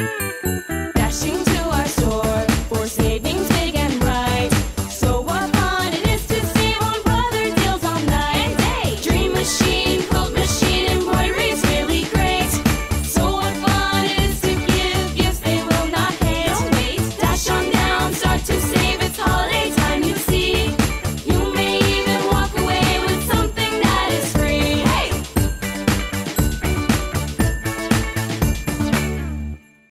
Música